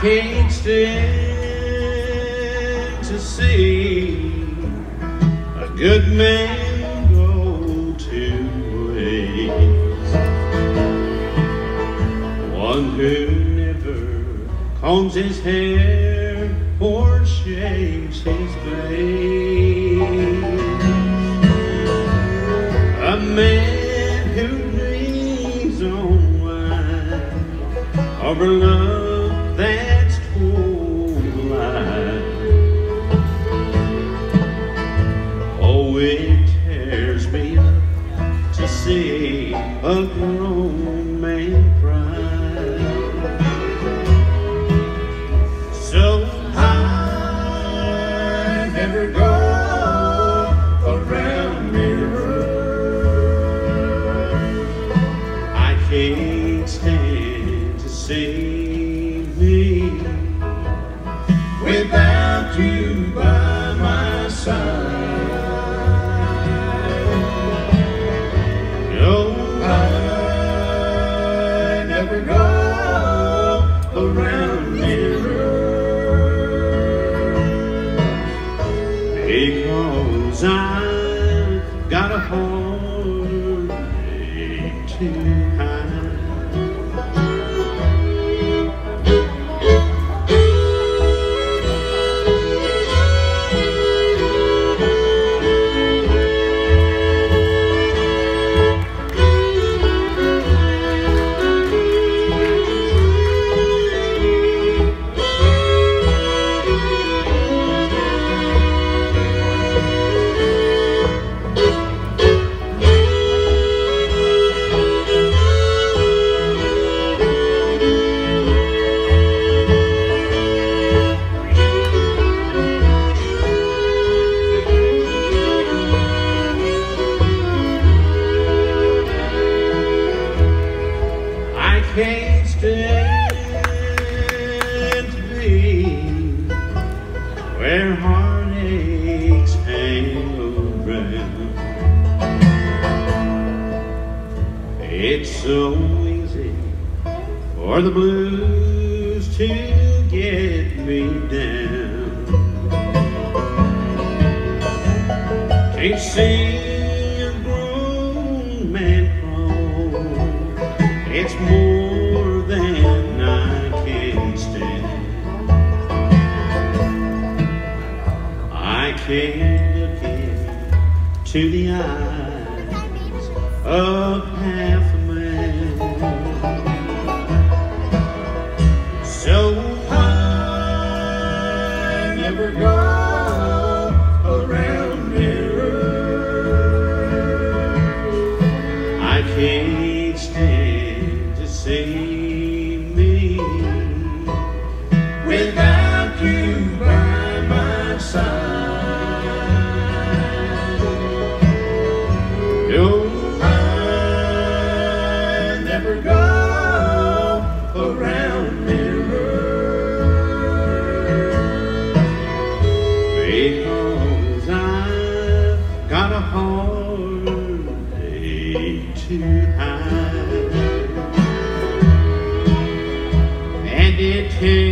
can't stand to see a good man go to waste. One who never combs his hair or shaves his face. A man who dreams on wine over love see a grown man cry. So I never go around mirror. I can't stand to see me without you by my side. Because I've got a heartache to hide. It's so easy for the blues to get me down. Can't see a grown man crawl. It's more than I can stand. I can't look into the half a man. Heartache to hide, and it tears